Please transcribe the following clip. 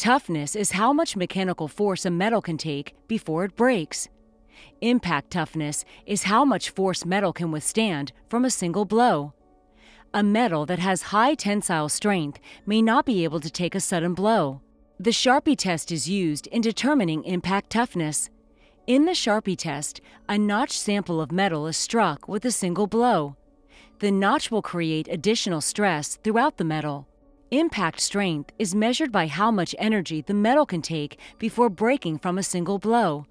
Toughness is how much mechanical force a metal can take before it breaks. Impact toughness is how much force metal can withstand from a single blow. A metal that has high tensile strength may not be able to take a sudden blow. The Charpy test is used in determining impact toughness. In the Charpy test, a notch sample of metal is struck with a single blow. The notch will create additional stress throughout the metal. Impact strength is measured by how much energy the metal can take before breaking from a single blow.